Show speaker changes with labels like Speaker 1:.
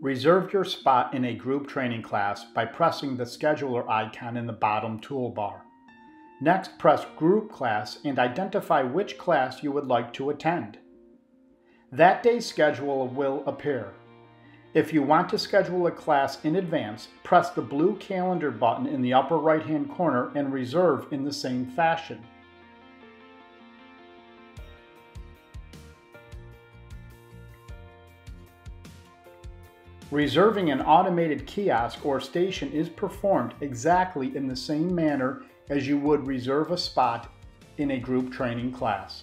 Speaker 1: Reserve your spot in a group training class by pressing the scheduler icon in the bottom toolbar. Next, press Group Class and identify which class you would like to attend. That day's schedule will appear. If you want to schedule a class in advance, press the blue calendar button in the upper right hand corner and reserve in the same fashion. Reserving an automated kiosk or station is performed exactly in the same manner as you would reserve a spot in a group training class.